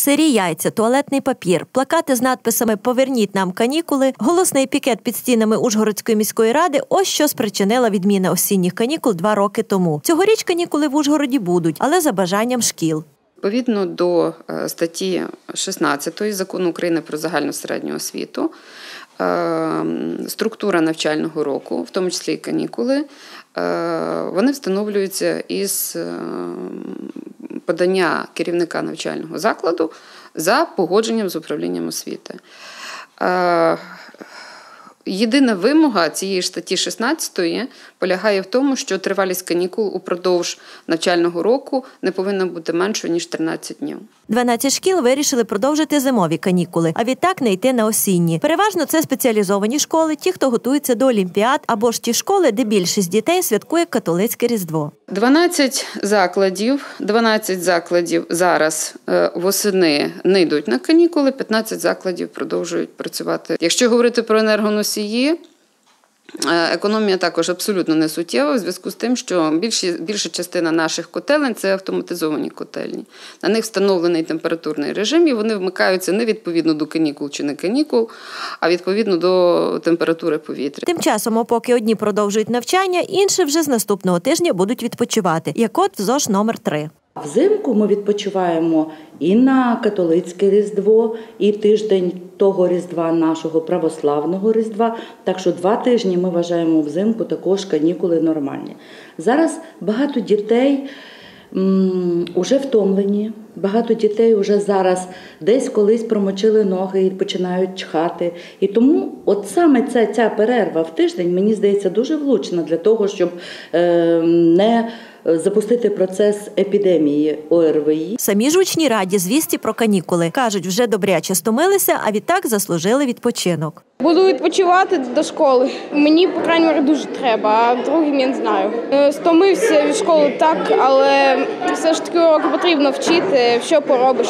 Сирі яйця, туалетний папір, плакати з надписами Поверніть нам канікули, голосний пікет під стінами Ужгородської міської ради. Ось що спричинила відміна осінніх канікул два роки тому. Цьогоріч канікули в Ужгороді будуть, але за бажанням шкіл. Відповідно до е, статті 16 закону України про загальну середню освіту, е, структура навчального року, в тому числі і канікули, е, вони встановлюються із подання керівника навчального закладу за погодженням з управлінням освіти. Єдина вимога цієї ж статті 16 полягає в тому, що тривалість канікул упродовж навчального року не повинна бути меншою ніж 13 днів. 12 шкіл вирішили продовжити зимові канікули, а відтак не йти на осінні. Переважно це спеціалізовані школи, ті, хто готується до олімпіад, або ж ті школи, де більшість дітей святкує католицьке різдво. 12 закладів, 12 закладів зараз е, восени не йдуть на канікули, 15 закладів продовжують працювати. Якщо говорити про енергоносії. Е, економія також абсолютно не суттєва в зв'язку з тим, що більші, більша частина наших котелень це автоматизовані котельні. На них встановлений температурний режим, і вони вмикаються не відповідно до канікул чи не канікул, а відповідно до температури повітря. Тим часом, поки одні продовжують навчання, інші вже з наступного тижня будуть відпочивати. Як от ЗОЖ номер 3 Взимку ми відпочиваємо і на католицьке різдво, і тиждень того різдва нашого православного різдва. Так що два тижні ми вважаємо взимку також канікули нормальні. Зараз багато дітей вже втомлені. Багато дітей вже зараз десь колись промочили ноги і починають чхати. І тому, от саме ця ця перерва в тиждень, мені здається, дуже влучна для того, щоб е, не запустити процес епідемії ОРВІ. Самі ж учні раді звісті про канікули кажуть, вже добряче стомилися, а відтак заслужили відпочинок. Буду відпочивати до школи. Мені по крайній мере дуже треба, а другим я не знаю. Е, стомився від школи так, але все ж таки уроки потрібно вчити. Що поробиш?